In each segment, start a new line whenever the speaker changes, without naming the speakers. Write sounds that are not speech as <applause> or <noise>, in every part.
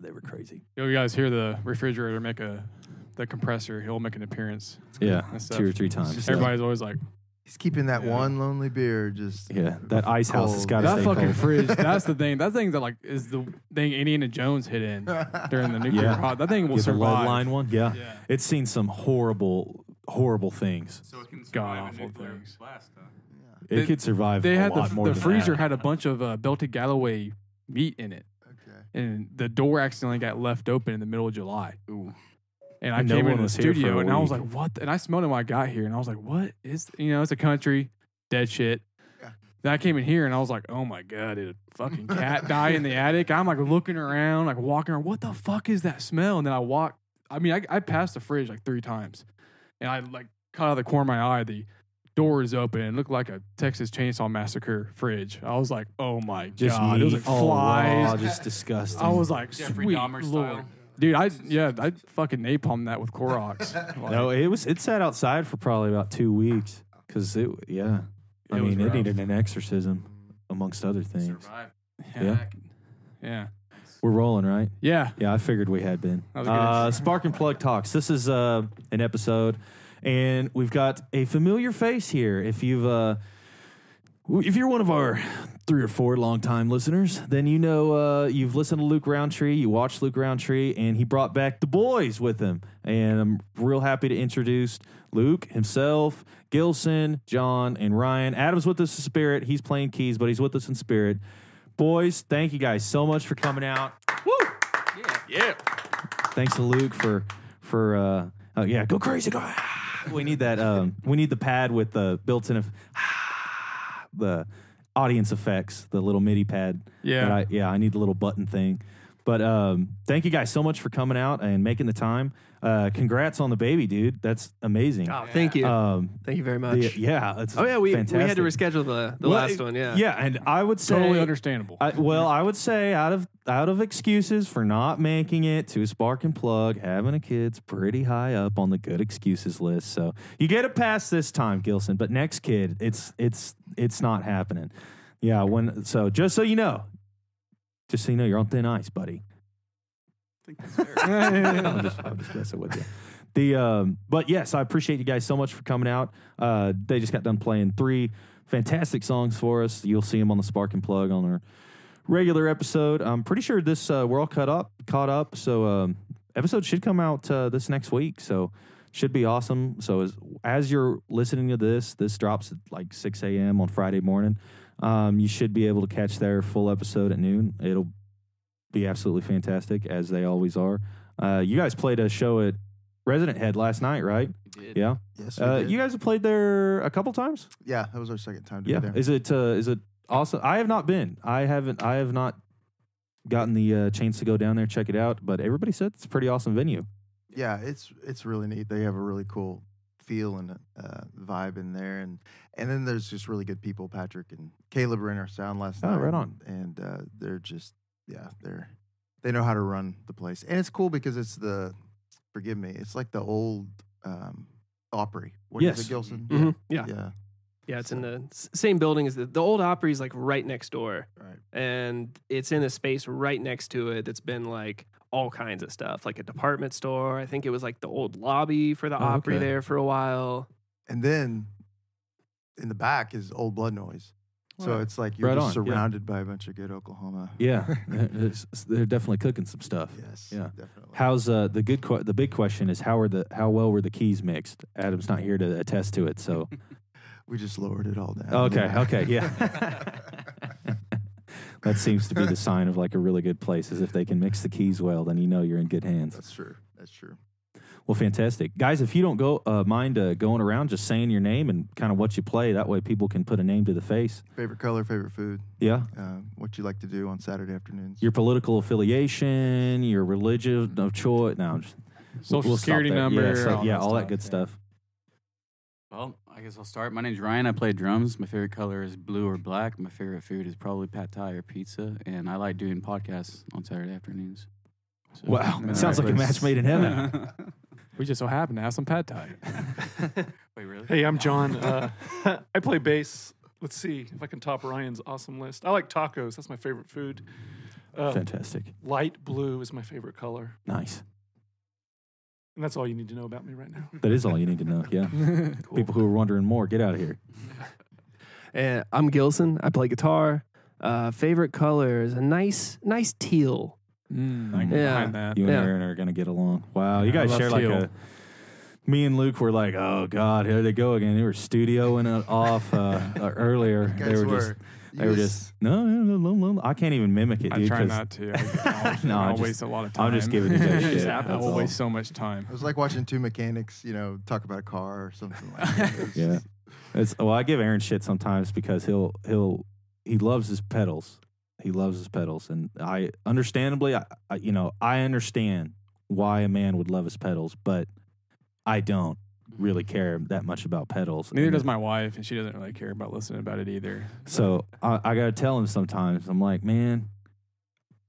they were crazy.
You guys hear the refrigerator make a the compressor? He'll make an appearance.
Yeah, two or three times.
Just
yeah.
Everybody's always like,
He's keeping that
Yeah.
one lonely beer just
Yeah, that ice house has got to
that
stay
fucking
cold.
fridge. <laughs> That's the thing. That thing that like is the thing Indiana Jones hid in during the nuclear
Yeah.
hot. That thing will
Yeah, the lead
survive.
line one. Yeah.
Yeah.
it's seen some horrible, horrible things.
So it can
God
survive a
awful
nuclear
things.
blast. Huh?
It
They-
could survive.
They
a
had the,
more
the
than
freezer
that.
had a bunch of uh, belted Galloway meat in it,
okay.
And the door accidentally got left open in the middle of July.
Ooh.
And I
no
came into the
was here for
studio and I was like, what? the-" And I smelled it when I got here and I was like, what is, you know, it's a country, dead shit.
Yeah.
Then I came in here and I was like, oh my God, did a fucking cat die in the attic? I'm like looking around, like walking around, what the fuck is that smell? And then I walked, I mean, I, I passed the fridge like three times and I like caught out of the corner of my eye, the door is open. It looked like a Texas Chainsaw Massacre fridge. I was like, oh my
just
God.
meat.
It was like
oh,
flies.
wow, just disgusting.
I was like,
Jeffrey
sweet
Dahmer
Lord.
style.
Dude, I yeah, I fucking napalm that with Clorox. <laughs> Like,
no, it was. It sat outside for probably about two weeks because it. Yeah, I
It was
mean, it needed an exorcism amongst other things.
Survive.
Yeah.
yeah,
We're rolling, right?
yeah.
Yeah, I figured we had been.
That was good.
Uh, Spark and Plug Talks. This is uh, an episode, and we've got a familiar face here. If you've, uh, if you're one of our three or four longtime listeners, then you know uh, you've listened to Luke Rountree. You watched Luke Rountree, and he brought back the boys with him. And I'm real happy to introduce Luke himself, Gilson, John, and Ryan. Adam's with us in spirit. He's playing keys, but he's with us in spirit. Boys, thank you guys so much for coming out. Woo!
Yeah.
Thanks to Luke for for uh oh yeah, go crazy, go. <sighs> We need that um we need the pad with the built-in of <sighs> the audience effects, the little MIDI pad.
Yeah.
I, yeah, I need the little button thing. But um thank you guys so much for coming out and making the time. Uh congrats on the baby, dude. That's amazing.
Oh, thank you.
Um
thank you very much.
the- yeah, it's
oh yeah, we, we had to reschedule the, the
Well,
last one. Yeah.
Yeah, and I would say
Totally understandable.
I, well, I would say out of out of excuses for not making it to Spark and Plug, having a kid's pretty high up on the good excuses list. So you get a pass this time, Gilson. But next kid, it's it's it's not happening. Yeah, when so just so you know, just so you know, you're on thin ice, buddy. <laughs> I'm just, I'm just messing with you. The um, but yes, I appreciate you guys so much for coming out. Uh, they just got done playing three fantastic songs for us. You'll see them on the Spark and Plug on our regular episode. I'm pretty sure this uh, we're all cut up, caught up. So um, episode should come out uh, this next week. So should be awesome. So as as you're listening to this, this drops at like 6 a.m. on Friday morning. Um, you should be able to catch their full episode at noon. It'll be absolutely fantastic as they always are. Uh, you guys played a show at Resonant Head last night, right?
We did.
Yeah.
Yes, we
Uh,
did.
you guys have played there a couple times.
yeah, that was our second time to
Yeah.
be there.
Is it uh, is it awesome? I have not been. I haven't. I have not gotten the uh, chance to go down there check it out. But everybody said it's a pretty awesome venue.
yeah, it's it's really neat. They have a really cool feel and uh, vibe in there, and and then there's just really good people. Patrick and Caleb were in our sound last
Oh,
night.
right on.
And uh, they're just yeah, they're they know how to run the place, and it's cool because it's the forgive me, it's like the old um, Opry. What is
Yes.
it, Gilson?
Mhm. Yeah.
yeah,
Yeah, it's in the same building as the, the old Opry is like right next door,
right.
and it's in a space right next to it that's been like all kinds of stuff, like a department store. I think it was like the old lobby for the
Oh,
Opry
okay.
there for a while.
And then in the back is Old Blood Noise. So it's like you're
Right
just
on, yeah.
surrounded by a bunch of good Oklahoma.
Yeah, <laughs> they're definitely cooking some stuff.
Yes.
Yeah.
Definitely.
How's uh, the good? Que- the big question is how are the how well were the keys mixed? Adam's not here to attest to it, so <laughs>
we just lowered it all down.
okay, okay, yeah. <laughs> that seems to be the <laughs> sign of like a really good place. Is if they can mix the keys well, then you know you're in good hands.
That's true. That's true.
Well, fantastic, guys. If you don't go uh, mind uh, going around, just saying your name and kind of what you play. That way, people can put a name to the face.
Favorite color, favorite food.
Yeah,
Uh, what you like to do on Saturday afternoons?
your political affiliation, your religion of choice. Now,
Social
we'll
security number.
Yeah, so-
all
yeah,
that
all that
stuff,
good
yeah.
stuff.
Well, I guess I'll start. My name's Ryan. I play drums. My favorite color is blue or black. My favorite food is probably pad thai or pizza. And I like doing podcasts on Saturday afternoons. So,
Wow,
I'm
sounds
right
like a match made in heaven. <laughs>
We just so happen to have some pad thai. <laughs>
Wait, really?
Hey, I'm John. <laughs> Uh, I play bass. Let's see if I can top Ryan's awesome list. I like tacos. That's my favorite food. Um,
Fantastic.
light blue is my favorite color,
Nice.
And that's all you need to know about me right now. <laughs>
That is all you need to know. Yeah. <laughs> People who are wondering more, get out of here. <laughs>
And I'm Gilson. I play guitar. Uh, favorite color is a nice, nice teal.
Mm, I can
Yeah.
behind that.
You and
Yeah.
Aaron are gonna get along. Wow, you guys share like
teal.
a. Me and Luke were like, oh god, here they go again. They were studioing it off uh, uh, earlier. They
guys
were just,
were-
they
you
were just no, no, no, no, no. I can't even mimic it,
I
dude.
try
'cause
not to. <laughs> I, I'll,
No,
I'll
just-
waste a lot of time.
I'm just giving you guys <laughs> shit,
I
that's
will
all.
waste so much time.
It was like watching two mechanics, you know, talk about a car or something like that. It <laughs>
Yeah. It's, well, I give Aaron shit sometimes because he'll he'll he loves his pedals. He loves his pedals, and I understandably, I, I you know I understand why a man would love his pedals, but I don't really care that much about pedals.
Neither
And
does my wife, and she doesn't really care about listening about it either.
So I, I got to tell him sometimes. I'm like, man,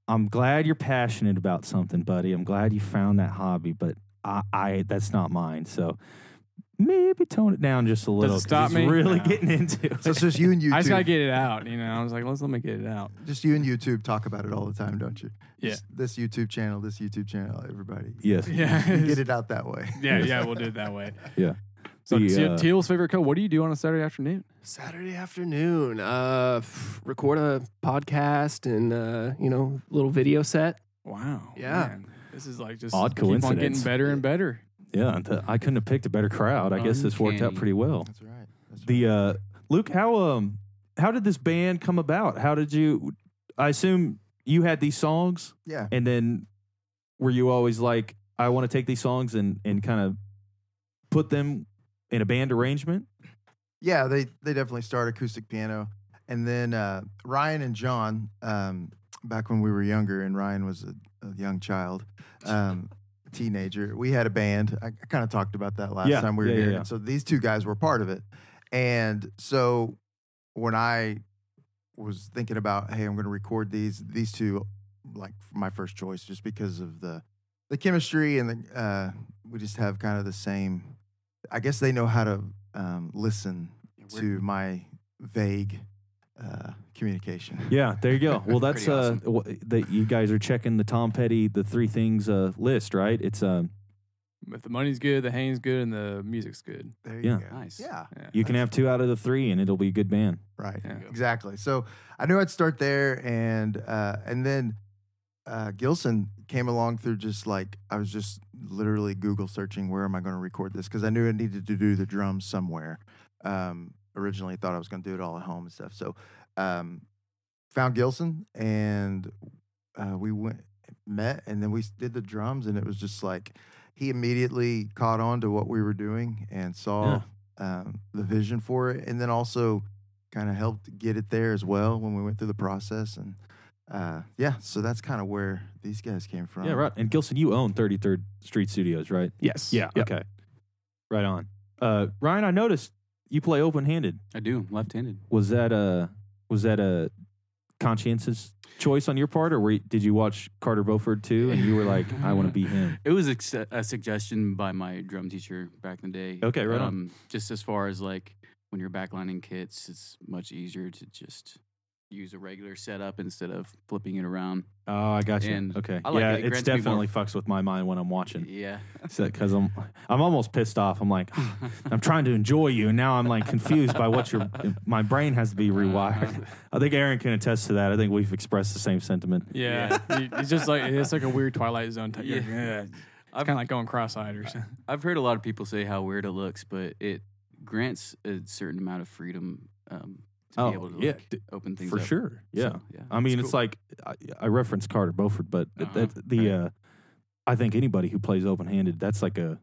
I'm glad you're passionate about something, buddy. I'm glad you found that hobby, but I, I that's not mine. So maybe tone it down just a little. 'cause
stop
he's
me?
Really
No.
getting into it.
So it's just you and YouTube.
I just gotta get it out. You know, I was like, let's let me get it out.
just you and YouTube talk about it all the time, don't you?
Yeah.
Just this YouTube channel, this YouTube channel, everybody.
yes.
Yeah,
You get it out that way. <laughs>
Yeah, yeah, <laughs> we'll do it that way.
Yeah.
So
The,
Te-
uh,
Teal's favorite color. What do you do on a Saturday afternoon?
Saturday afternoon, uh, f- record a podcast and uh, you know, little video set.
Wow.
Yeah.
man. This is like just
Odd
keep on getting
coincidence.
better and better.
Yeah. and th- I couldn't have picked a better crowd. I guess this worked out pretty well.
That's right. That's
The
right.
uh, Luke, how um, how did this band come about? How did you? I assume you had these songs,
yeah.
and then were you always like, I want to take these songs and and kind of put them in a band arrangement?
Yeah, they they definitely start acoustic piano, and then uh, Ryan and John, um, back when we were younger, and Ryan was a, a young child, um, teenager. We had a band. I, I kind of talked about that last
Yeah,
time we were
yeah, yeah,
here.
yeah.
And so these two guys were part of it, and so when I was thinking about, hey, I'm going to record these, these two, like my first choice, just because of the the chemistry and the uh, we just have kind of the same. I guess they know how to um, listen to my vague uh, communication.
Yeah, there you go. <laughs> Well, that's
Pretty
uh,
awesome.
that you guys are checking the Tom Petty the three things uh list, right? It's um,
If the money's good, the hang's good, and the music's good.
There
Yeah.
you go.
Nice.
Yeah.
Yeah.
you can have two out of the three, and it'll be a good band.
Right.
Yeah.
Exactly. So I knew I'd start there, and uh, and then uh, Gilson came along through just like I was just literally Google searching where am I going to record this because I knew I needed to do the drums somewhere. Um, originally thought I was going to do it all at home and stuff. So um, found Gilson, and uh, we went met, and then we did the drums, and it was just like he immediately caught on to what we were doing and saw um, the vision for it, and then also kind of helped get it there as well when we went through the process. And uh, yeah, so that's kind of where these guys came from.
Yeah, right. And Gilson, you own 33rd Street Studios, right?
Yes.
Yeah.
Yep.
Okay. Right on. Uh, Ryan, I noticed you play open handed.
I do. Left-handed.
Was that a was that a conscientious choice on your part, or were you, did you watch Carter Beauford too, and you were like, I want to be him? <laughs>
It was ex- a suggestion by my drum teacher back in the day.
Okay, right on.
um, Just as far as like when you're backlining kits, it's much easier to just use a regular setup instead of flipping it around.
Oh, I got you.
And
okay.
I like
yeah,
it. It
it's
grants more-
definitely fucks with my mind when I'm watching.
Yeah. <laughs>
Because I'm I'm almost pissed off. I'm like, I'm trying to enjoy you, and now I'm like confused by what your my brain has to be <laughs> rewired. I think Aaron can attest to that. I think we've expressed the same sentiment.
Yeah, <laughs> You- it's just like it's like a weird Twilight Zone type. Yeah,
Yeah.
it's kind of like going cross-eyed or something.
I've heard a lot of people say how weird it looks, but it grants a certain amount of freedom um, to
Oh,
be able to
yeah,
like, open things
For
up.
sure. Yeah.
So, yeah.
I mean,
it's
it's like I, I referenced Carter Beauford, but
Uh-huh.
that, the uh, I think anybody who plays open handed, that's like a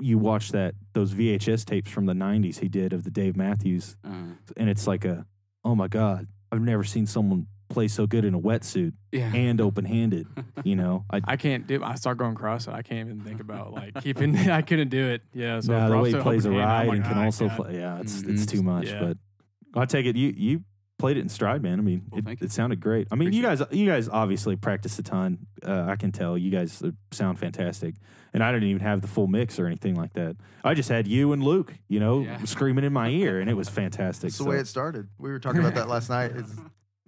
you watch that those VHS tapes from the '90s he did of the Dave Matthews,
Uh,
and it's like a oh my god, I've never seen someone play so good in a wetsuit
yeah.
and open handed. <laughs> You know, I
I can't do. I start going cross-eyed. I can't even think about like keeping. <laughs> I couldn't do it. Yeah. So
nah, the way he plays a
open hand, I'm
ride
like,
and can
"Ah,
also
God."
play. Yeah, it's it's
Mhm.
too much.
Yeah.
But I take it you you played it in stride, man. I mean,
Well,
it,
thank you.
it sounded great. I mean, you guys you guys obviously practice a ton. Uh, I can tell you guys uh, sound fantastic. And I didn't even have the full mix or anything like that. I just had you and Luke, you know,
Yeah.
screaming in my ear, and it was <laughs> fantastic.
That's the
so-
way it started. We were talking about that last night. Is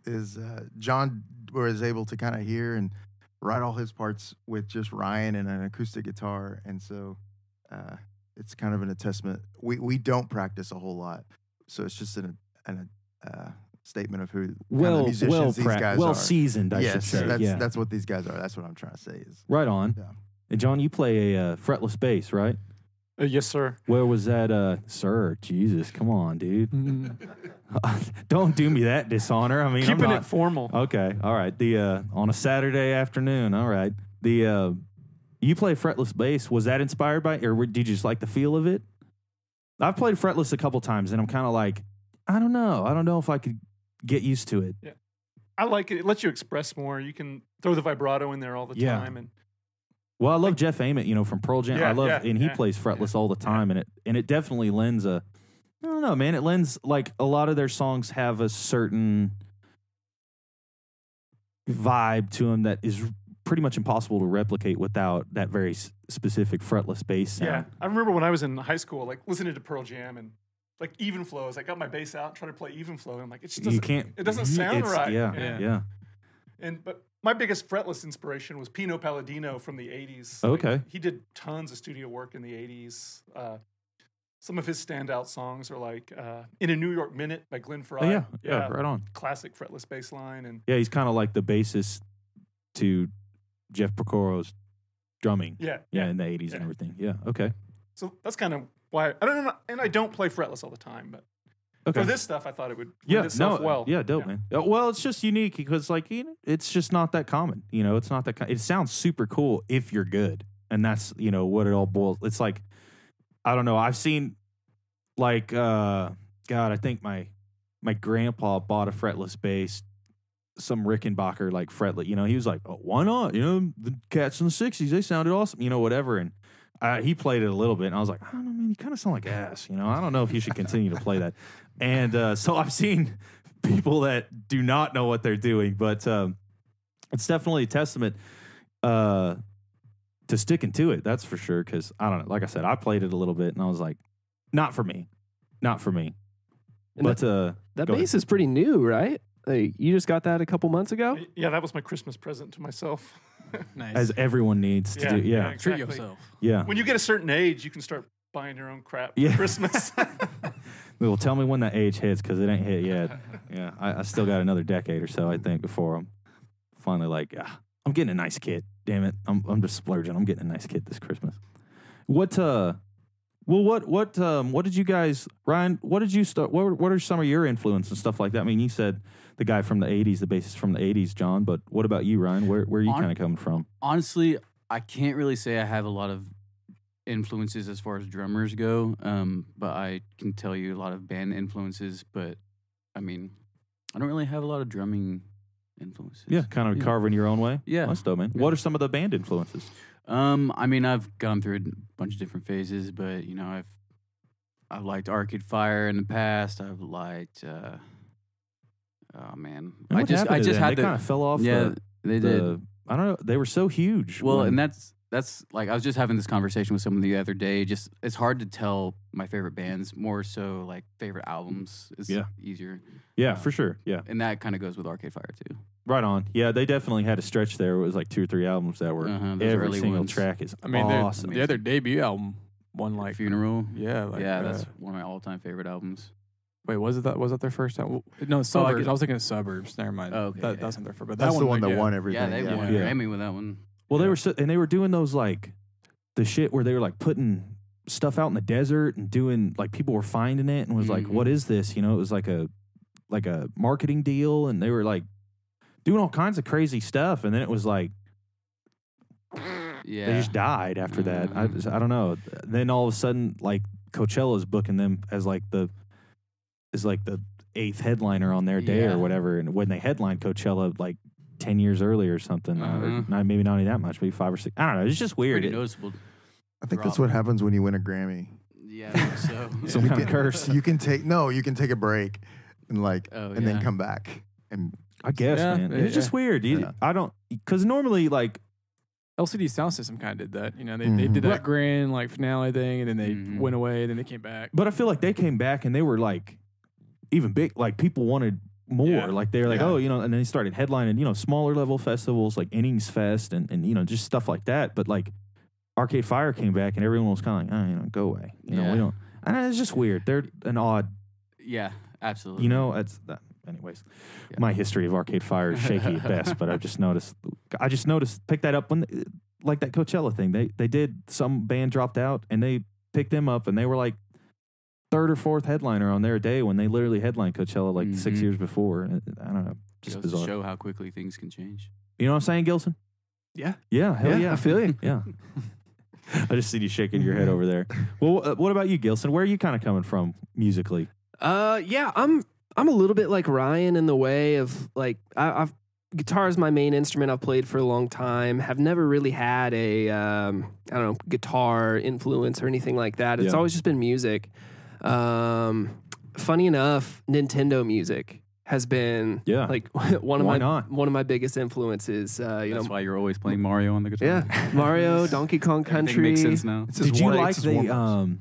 is uh, John was able to kind of hear and write all his parts with just Ryan and an acoustic guitar, and so uh, it's kind of an attestament. We we don't practice a whole lot, so it's just an an uh, statement of who kind of
well,
musicians
well,
these
prac-
guys
well
are.
seasoned, I
yes,
should say.
that's
yeah.
that's what these guys are. That's what I'm trying to say. Is
right on.
Yeah.
And John, you play a uh, fretless bass, right?
Uh, yes, sir.
Where was that, uh, sir? Jesus, come on, dude. <laughs> Don't do me that dishonor. I mean, I'm
Keeping
not,
it formal.
Okay, all right. The uh, on a Saturday afternoon. All right. The uh, you play fretless bass. Was that inspired by, or did you just like the feel of it? I've played fretless a couple times, and I'm kind of like, I don't know. I don't know if I could get used to it. Yeah.
I like it. It lets you express more. You can throw the vibrato in there all the
Yeah.
time, and
Well, I love Jeff Ament, you know, from Pearl Jam. I love,
yeah,
and he
yeah,
plays fretless all the time, and it and it definitely lends a. I don't know, man. It lends like a lot of their songs have a certain vibe to them that is pretty much impossible to replicate without that very specific fretless bass sound.
yeah. I remember when I was in high school, like listening to Pearl Jam and like even flows. I got my bass out, try to play even flow, and I'm like, it just doesn't.
you can't.
It doesn't sound right.
Yeah, yeah.
Yeah.
And but my biggest fretless inspiration was Pino Palladino from the '80s.
Okay.
Like, he did tons of studio work in the '80s. Uh, some of his standout songs are like uh, "In a New York Minute" by Glenn Frey.
Oh, yeah, yeah, right on.
Classic fretless bass line, and
Yeah, he's kind of like the bassist to Jeff Porcaro's drumming.
yeah,
Yeah, in the '80s and everything. Yeah. Okay.
So that's kind of why I don't know. And I don't play fretless all the time, but
Okay.
for this stuff, I thought it would
yeah, no,
well.
yeah, dope,
Yeah.
man. Well, it's just unique because, like, you know, it's just not that common. You know, it's not that. Co- it sounds super cool if you're good, and that's you know what it all boils. It's like, I don't know. I've seen, like, uh God, I think my my grandpa bought a fretless bass, some Rickenbacker like fretless. You know, he was like, oh, why not? You know, the cats in the '60s they sounded awesome. You know, whatever, and. Uh, he played it a little bit, and I was like, I don't know, man. You kind of sound like ass. You know, I don't know if you should continue to play that. And uh, so I've seen <laughs> people that do not know what they're doing, but um, it's definitely a testament uh, to sticking to it. That's for sure. Because I don't know. Like I said, I played it a little bit, and I was like, not for me, not for me.
And
But uh,
That
Go ahead.
bass is pretty new, right? Like, you just got that a couple months ago.
Yeah, that was my Christmas present to myself. <laughs>
Nice.
as everyone needs to
Yeah,
do,
yeah,
yeah,
Treat
exactly.
yourself.
yeah.
When you get a certain age, you can start buying your own crap for
Yeah.
Christmas. <laughs> <laughs>
Well, tell me when that age hits because it ain't hit yet. <laughs> yeah, I, I still got another decade or so, I think, before I'm finally like, ah, I'm getting a nice kit. Damn it, I'm I'm just splurging. I'm getting a nice kit this Christmas. What uh, well, what what um, what did you guys, Ryan? What did you start? What were- what are some of your influence and stuff like that? I mean, you said the guy from the '80s, the bassist from the '80s, John. But what about you, Ryan? Where where are you
Hon-
kind of coming from?
honestly, I can't really say I have a lot of influences as far as drummers go. Um, but I can tell you a lot of band influences. But I mean, I don't really have a lot of drumming influences.
Yeah, kind of
Yeah.
carving your own way.
Yeah.
that's dope, man.
Yeah.
What are some of the band influences?
Um, I mean, I've gone through a bunch of different phases, but you know, I've I've liked Arcade Fire in the past. I've liked. uh Oh man,
And
I
what
just
happened
I
to
just
them?
had
they
to.
kind of fell off.
yeah,
the,
they did.
the- I don't know. They were so huge.
Well,
when-
and that's that's like I was just having this conversation with someone the other day. Just it's hard to tell my favorite bands. More so, like favorite albums is
Yeah.
easier,
yeah,
uh,
for sure. Yeah,
and that kind of goes with Arcade Fire too.
right on. Yeah, they definitely had a stretch there. It was like two or three albums that were
Uh-huh, those
every
early
single
ones.
track is
I mean, they're-
awesome.
yeah, their debut album won like
Funeral,
yeah, like,
yeah,
uh,
that's one of my all-time favorite albums.
Wait, was it that was that their first time? No, suburbs.
get-
I was thinking of suburbs. Never mind.
Oh, okay,
that,
yeah.
that's not their first. But
That's
that
the
one,
one that
yeah.
won everything.
Yeah, they won a
Yeah.
Grammy with that one.
well, they were so, and they were doing those like the shit where they were like putting stuff out in the desert and doing like people were finding it and was like,
Mhm.
"What is this?" You know, it was like a like a marketing deal, and they were like doing all kinds of crazy stuff, and then it was like
Yeah,
they just died after that. I,
Mhm.
just- I don't know. Then all of a sudden, like Coachella's booking them as like the is like the eighth headliner on their day
Yeah.
or whatever. And when they headlined Coachella like ten years earlier or something, uh, or not, maybe not even that much, maybe five or six. I don't know. It's just weird. It-
noticeable.
I think that's what happens when you win a Grammy.
Yeah, I think so. <laughs>
Some
You
kind of
can-
curse.
You can take no, you can take a break and like
Oh,
and then come back and
I guess,
Yeah,
man.
yeah,
It's just weird. You-
Yeah.
I don't because normally like
LCD Sound System kind of did that. You know, they, they did that grand like finale thing, and then they
Mhm.
went away, and then they came back.
But I feel like they came back and they were like even big. Like people wanted more.
Yeah.
Like they're like,
Yeah.
oh, you know, and then they started headlining, you know, smaller level festivals like Innings Fest and, and you know, just stuff like that. But like Arcade Fire came back and everyone was kind of like, oh, you know, go away. You know, we don't. And it's just weird. They're an odd,
Yeah, absolutely.
you know, it's that. Anyways,
Yeah.
my history of Arcade Fire is shaky at best, but I've just noticed. I just noticed, Pick that up when, like that Coachella thing. They they did some band dropped out and they picked them up and they were like third or fourth headliner on their day when they literally headlined Coachella like six
Mhm.
years before. I don't know, just
Goes to
bizarre.
show how quickly things can change.
You know what I'm saying, Gilson?
Yeah.
Yeah, hell yeah,
I feel you.
Yeah. <laughs> I just see you shaking your head over there. Well, uh, what about you, Gilson? Where are you kind of coming from musically?
Uh, yeah, I'm I'm a little bit like Ryan in the way of like I, I've guitar is my main instrument. I've played for a long time. Have never really had a um, I don't know guitar influence or anything like that. It's
Yeah.
always just been music. Um, funny enough, Nintendo music has been
Yeah.
like <laughs> one of
Why
my
not?
one of my biggest influences. Uh, you
That's
know,
why you're always playing Mario on the guitar.
yeah, <laughs> Mario, Donkey Kong Country.
makes sense now.
Did you
warm-
like the um?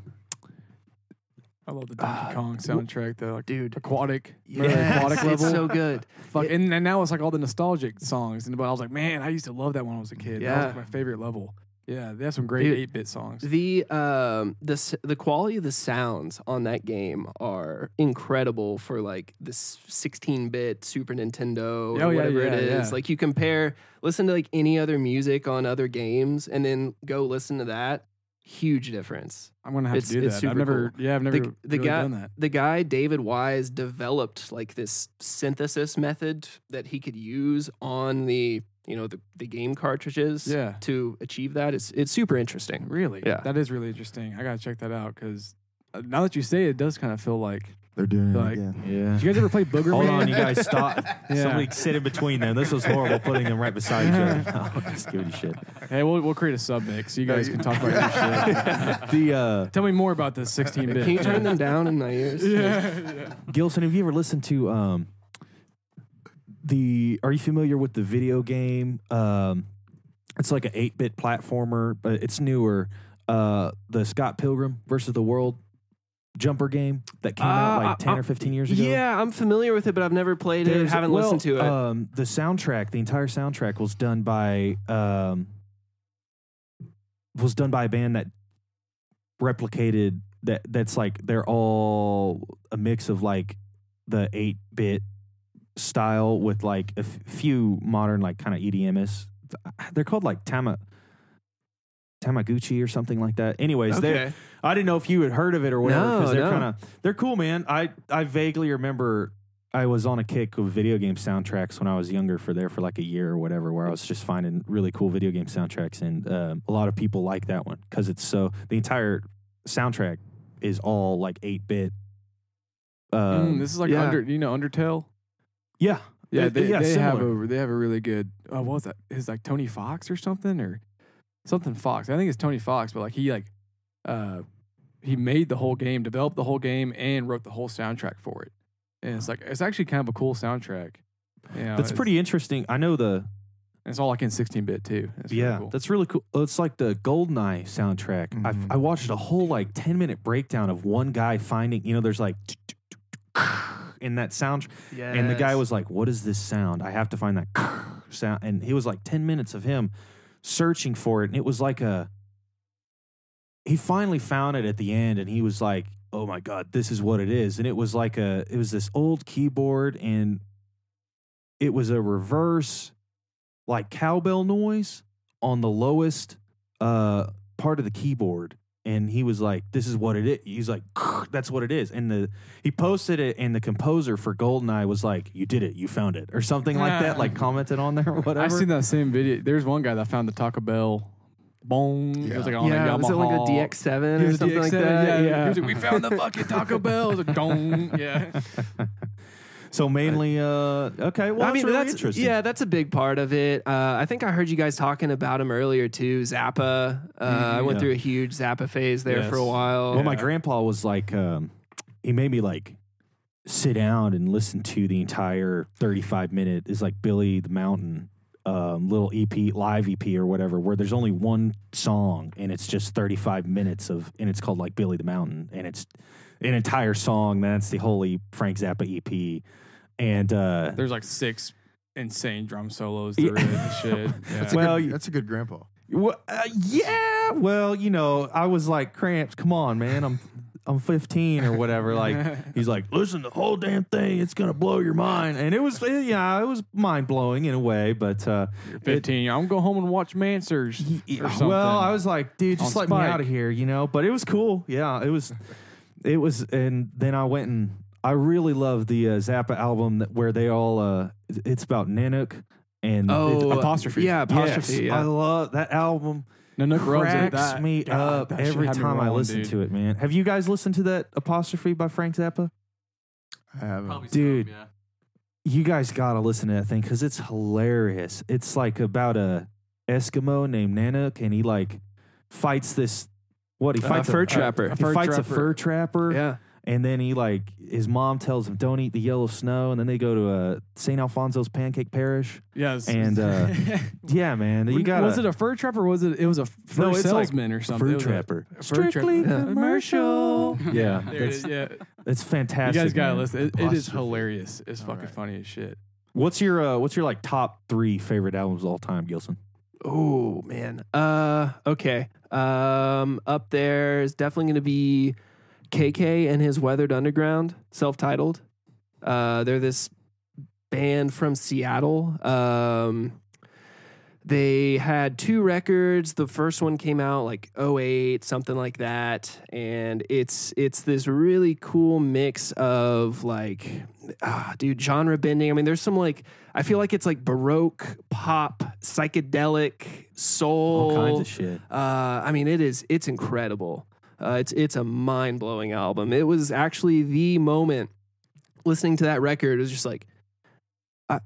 I love the Donkey
Ah,
Kong soundtrack, the like,
Dude.
aquatic, remember
Yes,
aquatic
it's
level.
so good.
Fuck,
It-
and, and now it's like all the nostalgic songs, and but I was like, man, I used to love that when I was a kid. That
Yeah.
was like my favorite level. Yeah, they have some great eight bit songs.
The um the the quality of the sounds on that game are incredible for like this 16-bit Super Nintendo or
Oh,
whatever it
yeah,
is.
yeah.
Like you compare listen to like any other music on other games and then go listen to that. Huge difference.
I'm gonna have
it's-
to do
it's
that. I've never, yeah, I've never
The, the
really
guy
done that.
the guy David Wise developed like this synthesis method that he could use on the you know the, the game cartridges
Yeah.
to achieve that. It's it's super interesting.
Really?
Yeah.
That is really interesting. I gotta check that out because now that you say it, it does kind of feel like.
They're doing it again.
Yeah.
Did you guys ever play Booger
Hold
Man?
on, you guys stop. <laughs>
Yeah.
Somebody sit in between them. This was horrible putting them right beside each other. No, <laughs> <laughs> just give you shit.
Hey, we'll, we'll create a sub mix so you guys can talk about your shit.
The uh,
Tell me more about this 16 bit.
Can you turn them down in my ears?
Yeah, yeah.
Gilson, have you ever listened to um, the? Are you familiar with the video game? Um, it's like an eight-bit platformer, but it's newer. Uh, the Scott Pilgrim versus the World jumper game that came out
Uh,
like ten
uh,
or fifteen years ago.
Yeah, I'm familiar with it, but I've never played it.
There's-
Haven't
well,
listened to it.
Um, the soundtrack, the entire soundtrack was done by um, was done by a band that replicated that. That's like they're all a mix of like the eight bit style with like a f- few modern like kind of EDMs. They're called like Tama. Tamaguchi or something like that. Anyways, they
okay.
I didn't know if you had heard of it or whatever because
No,
they're
no.
kind of they're cool, man. I I vaguely remember I was on a kick of video game soundtracks when I was younger for there for like a year or whatever, where I was just finding really cool video game soundtracks, and um, a lot of people like that one because it's so the entire soundtrack is all like eight bit. Um,
Mm, this is like
yeah.
under, you know, Undertale.
Yeah,
Yeah, they,
yeah,
they have a they have a really good. Oh, what was that? Is like Tony Fox or something or something Fox? I think it's Tony Fox, but like he like uh he made the whole game, developed the whole game, and wrote the whole soundtrack for it. And it's like it's actually kind of a cool soundtrack. You know,
that's
it's,
pretty interesting. I know the
It's all like in 16 bit too. That's really
yeah,
cool.
that's really cool. It's like the Goldeneye soundtrack.
Mhm.
I I watched a whole like ten minute breakdown of one guy finding. You know, there's like in that sound, and the guy was like, "What is this sound? I have to find that <laughs> sound." And he was like ten minutes of him searching for it, and it was like a. He finally found it at the end, and he was like, "Oh my god, this is what it is!" And it was like a, it was this old keyboard, and it was a reverse, like cowbell noise on the lowest uh part of the keyboard and he was like this is what it is he's like that's what it is and the he posted it and the composer for goldeneye was like you did it you found it or something like that like <laughs> commented on there or whatever
I've seen that same video. There's one guy that found the Taco Bell bong. It was like on a
yeah,
Yamaha.
was it like a DX7 or something like
DX7,
that?
Yeah,
yeah.
He was like, we found the fucking Taco Bell. It was like, dong. <laughs> Yeah.
So mainly uh okay well
I mean,
that's really
that's
interesting
yeah, that's a big part of it. Uh, I think I heard you guys talking about him earlier too. Zappa. Uh, I went
Yeah.
through a huge Zappa phase there for a while.
well my grandpa was like um he made me like sit down and listen to the entire 35 minute is like billy the mountain um, little ep live ep or whatever where there's only one song and it's just 35 minutes of and it's called like billy the mountain and it's an entire song that's the holy frank zappa ep and uh,
There's like six insane drum solos
Yeah.
through it and shit. Yeah. <laughs>
That's a
Well,
good,
you-
that's a good grandpa.
Well, uh, yeah. Well, you know, I was like, cramps. Come on, man. I'm I'm 15 or whatever. Like, <laughs> he's like, listen, the whole damn thing, it's gonna blow your mind. And it was, eh, yeah, it was mind blowing in a way. But uh,
You're 15. I'm gonna go home and watch Mansers.
y-
or something.
well, I was like, dude, just
On
let me out of here, you know. But it was cool. Yeah, it was. It was, and then I went and I really love the uh, Zappa album that where they all. uh It's about Nanook and
Oh,
apostrophe.
Yeah, apostrophe.
Yes,
yeah.
I love that album.
Nanook Roads at
cracks
that.
me
God,
up
that
every
had me
time I listen
dude.
to it, man. Have you guys listened to that apostrophe by Frank Zappa?
I haven't.
Probably some,
Dude.
yeah.
You guys gotta listen to that thing because it's hilarious. It's like about a Eskimo named Nanook, and he like fights this. What he fights
fur
a,
trapper.
He
A fur
fights a
trapper.
fur trapper,
yeah.
and then he like his mom tells him don't eat the yellow snow, and then they go to uh, St. Alfonzo's Pancake Parish.
Yes.
And, uh, <laughs> Yeah, man, you got
was it a fur trapper? Was it? It was a fur
No, it's like
salesman or something.
fur
a-
trapper?
a fur trapper.
Strictly
Yeah.
commercial. <laughs> Yeah,
There it
it's,
is, yeah.
it's
You guys gotta
man.
listen. It, it is hilarious. It's
All
fucking
right.
funny as shit.
What's your uh, what's your like top three favorite albums of all time, Gilson?
Oh man. Uh okay. Um up there is definitely gonna be Kay Kay and his Weathered Underground, self-titled. Uh they're this band from Seattle. Um they had two records. The first one came out like 08, something like that. And it's it's this really cool mix of like ah, dude, genre bending. I mean, there's some like I feel like it's like baroque pop, psychedelic, soul.
All kinds of shit.
Uh, I mean, it is it's incredible. Uh, it's it's a mind blowing album. It was actually the moment listening to that record. It was just like, I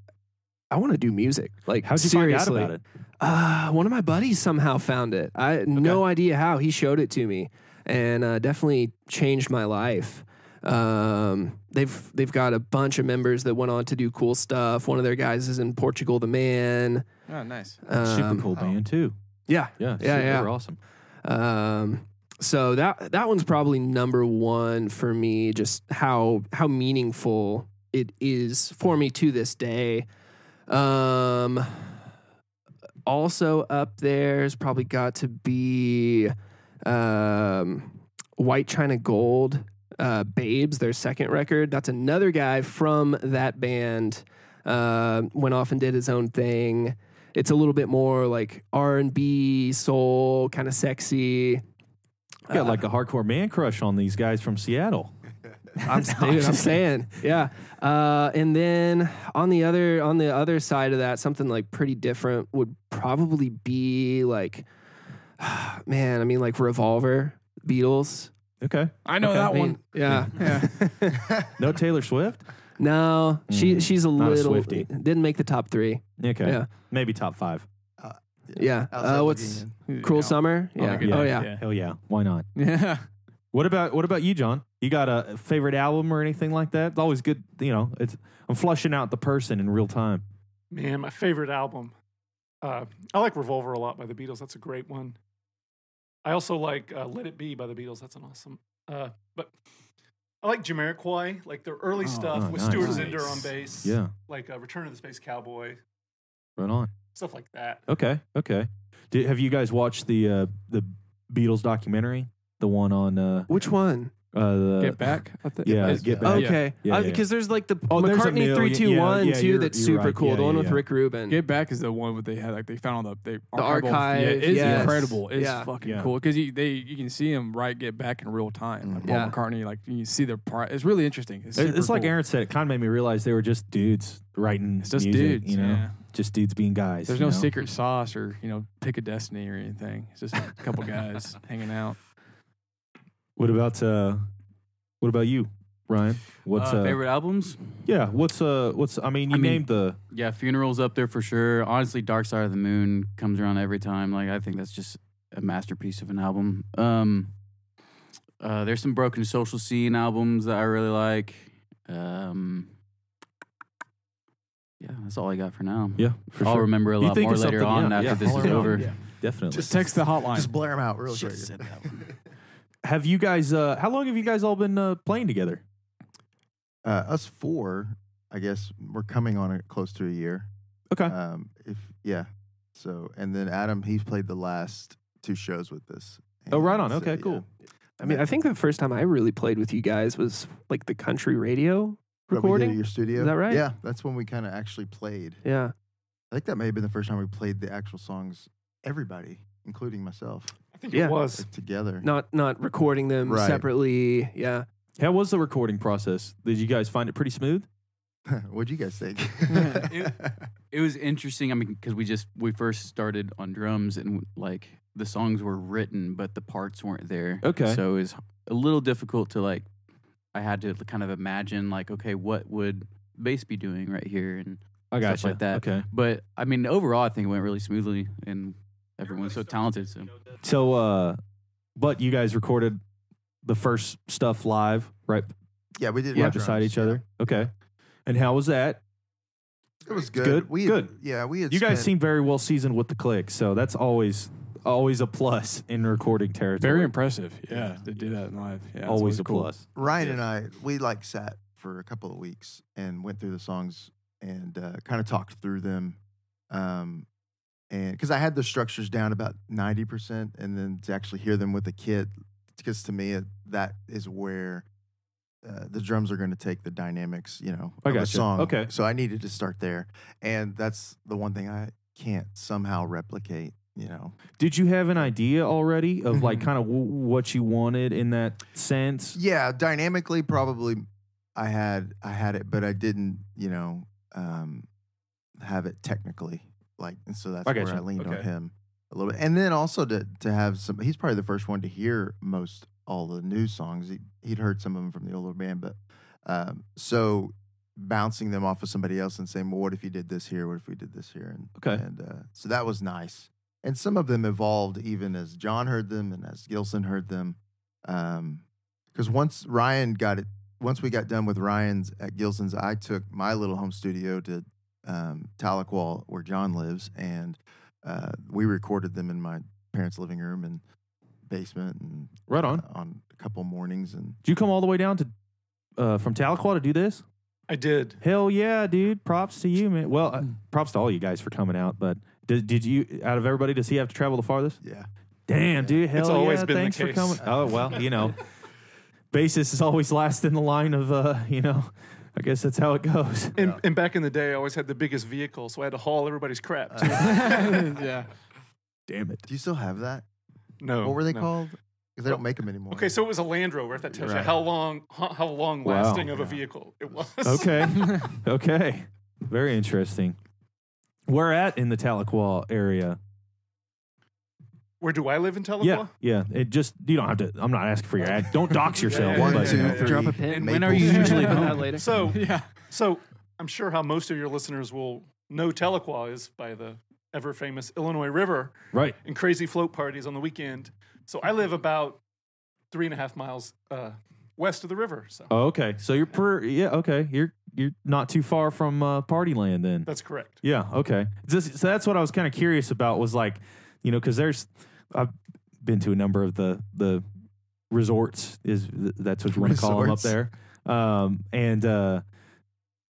I want to do music. Like,
How'd you
seriously.
find out about it?
Uh, one of my buddies somehow found it. I had no idea how. He showed it to me, and uh, definitely changed my life. Um, they've they've got a bunch of members that went on to do cool stuff. One of their guys is in Portugal, the man.
Oh, nice.
Super
Um,
cool band too.
Yeah,
Yeah,
Yeah, yeah.
They're awesome.
um, so that that one's probably number one for me. Just how how meaningful it is for me to this day. Um, also up there's probably got to be um, White China Gold, uh, Babes, their second record. That's another guy from that band. Uh, went off and did his own thing. It's a little bit more like R and B, soul, kind of sexy.
You got
Uh,
like a hardcore man crush on these guys from Seattle. <laughs>
I'm, dude, I'm saying, yeah. Uh, and then on the other on the other side of that, something like pretty different would probably be like, <sighs> man, I mean, like Revolver, Beatles.
Okay.
I know
Okay.
that
I mean,
one.
yeah.
Yeah. <laughs>
No Taylor Swift.
No, she
Mm,
she's a
not a
little
Swiftie.
didn't make the top three.
Okay.
Yeah.
Maybe top five.
Yeah.
Outside
Uh, what's
looking
Cruel
Yeah.
Summer?
Oh,
Yeah. Oh yeah.
Yeah.
Hell yeah. Why not? <laughs>
Yeah.
What about what about you, John? You got a favorite album or anything like that? It's always good. You know, it's I'm flushing out the person in real time.
Man, my favorite album. Uh, I like Revolver a lot by the Beatles. That's a great one. I also like uh, Let It Be by the Beatles. That's an awesome. Uh, but I like Jamiroquai, like their early
Oh,
stuff
oh,
with
nice.
Stuart
Nice.
Zinder on bass.
Yeah.
Like uh, Return of the Space Cowboy,
Right on.
stuff like that.
Okay. Okay. Did, have you guys watched the uh, the Beatles documentary? The one on uh,
Which one?
Uh the
Get back. I thi-
Yeah,
it's-
Get Back.
Okay.
Yeah,
Uh,
yeah.
Because there's like the
Oh,
McCartney
million-
three two
yeah,
one
yeah,
too.
you're-
That's
you're
super
right.
cool.
Yeah,
the one
yeah,
with
yeah.
Rick Rubin.
Get Back is the one that they had like they found on the they
The archive,
Yeah, it's
yes.
incredible. It's
Yeah.
fucking
Yeah.
cool because you they you can see him right Get Back in real time. Like Paul
Yeah.
McCartney, like you see the part. It's really interesting. It's,
It-
super
it's like
cool.
Aaron said. It kind of made me realize they were just dudes writing
It's just
music.
dudes.
you know,
yeah.
just dudes being guys.
There's no
know?
secret sauce or you know pick a destiny or anything. It's just a couple guys <laughs> hanging out.
What about uh, what about you, Ryan? What's
Uh,
uh,
favorite albums?
Yeah, what's uh, what's I mean, you
I mean-
named the
Yeah, Funerals up there for sure. Honestly, Dark Side of the Moon comes around every time. Like I think that's just a masterpiece of an album. Um, uh, there's some Broken Social Scene albums that I really like. Um, yeah, that's all I got for now.
yeah for
I'll
sure.
remember a
You
lot
think
more later on
yeah,
after
yeah,
this is
around,
over.
Yeah, definitely.
Just text the hotline.
Just blare them out real quick.
Should've said that one.
Have you guys? Uh, how long have you guys all been uh, playing together?
Uh, us four. I guess we're coming on it close to a year.
Okay.
Um, if yeah, so and then Adam, he's played the last two shows with us.
Oh, right on.
So,
Okay, cool.
I mean, I think the first time I really played with you guys was like the country radio
What at
recording.
your studio.
that right?
Yeah, that's when we kind of actually played.
Yeah.
I think that may have been the first time we played the actual songs, everybody, including myself,
I think
Yeah.
it was.
like, together.
Not not recording them
Right.
separately. Yeah.
How was the recording process? Did you guys find it pretty smooth? <laughs>
What'd you guys think?
It- <laughs> It was interesting. I mean, because we just we first started on drums and like the songs were written, but the parts weren't there.
Okay.
So it was a little difficult to like. I had to kind of imagine like, okay, what would bass be doing right here, and
I
Stuff
gotcha.
like that.
Okay.
but I mean, overall, I think it went really smoothly, and everyone's so talented. So
So, uh, but you guys recorded the first stuff live, right?
yeah, we did.
Right
live
beside
drums,
each
yeah.
other. Okay. And how was that?
It was good.
good?
We had,
Good.
Yeah, we had.
You guys
spent-
seem very well seasoned with the click, so that's always always a plus in recording territory.
Very impressive. Yeah, to do that in live. Yeah, it's
always a
cool.
plus.
Ryan and I, we like sat for a couple of weeks and went through the songs and uh, kind of talked through them. Um, and because I had the structures down about 90%, and then to actually hear them with the kit, because to me, it, that is where uh, the drums are going to take the dynamics, you know,
I
of a song.
Okay.
So I needed to start there. And that's the one thing I can't somehow replicate, you know.
Did you have an idea already of like
Mhm.
kind of w- what you wanted in that sense?
Yeah, dynamically, probably I had I had it, but I didn't, you know, um, have it technically. Like, and so that's
I
where
gotcha.
I leaned on him a little bit, and then also to to have some. He's probably the first one to hear most all the new songs. He, he'd heard some of them from the older band, but um, so bouncing them off of somebody else and saying, "Well, what if you did this here? What if we did this here?" And
Okay.
and uh, so that was nice. And some of them evolved even as John heard them and as Gilson heard them. Because once Ryan got it, once we got done with Ryan's at Gilson's, I took my little home studio to um, Tahlequah, where John lives, and uh, we recorded them in my parents' living room and basement, and
Right on.
uh, on a couple mornings. And
Did you come all the way down to uh, from Tahlequah to do this?
I did.
Hell yeah, dude! Props to you, man. Well, uh, props to all you guys for coming out. But did, did you, out of everybody, does he have to travel the farthest?
yeah,
Damn, dude. Hell
It's always
yeah!
been the
Thanks for
case.
coming. Oh well, you know, <laughs> basis is always last in the line of, uh, you know, I guess that's how it goes. <laughs>
And, and back in the day, I always had the biggest vehicle, so I had to haul everybody's crap. Too. Uh. <laughs> <laughs>
yeah.
Damn it.
do you still have that?
no.
what were they
no.
called? Because they don't make them anymore.
Okay, so it was a Land Rover. If that tells you how long, how, how long
Wow.
lasting of a vehicle it was.
Okay. okay. Very interesting. Where at in the Tahlequah area?
Where do I live in Tahlequah?
Yeah, yeah. It just you don't have to. I'm not asking for your ad. Don't dox <laughs> yourself.
yeah,
One,
but-
two,
yeah, yeah.
three.
Drop a pin.
And when are you usually <laughs>
Put that
home?
later.
So, <laughs>
Yeah.
so I'm sure how most of your listeners will know Tahlequah is by the ever famous Illinois River
Right.
and crazy float parties on the weekend. So I live about three and a half miles uh, west of the river. So
Oh, okay. So you're per. Yeah. Okay. You're you're not too far from uh, Party Land then.
that's correct.
Yeah. Okay. Just, so that's what I was kind of curious about. Was like, you know, because there's I've been to a number of the the resorts. Is that's what you want to call them up there? Um, and uh,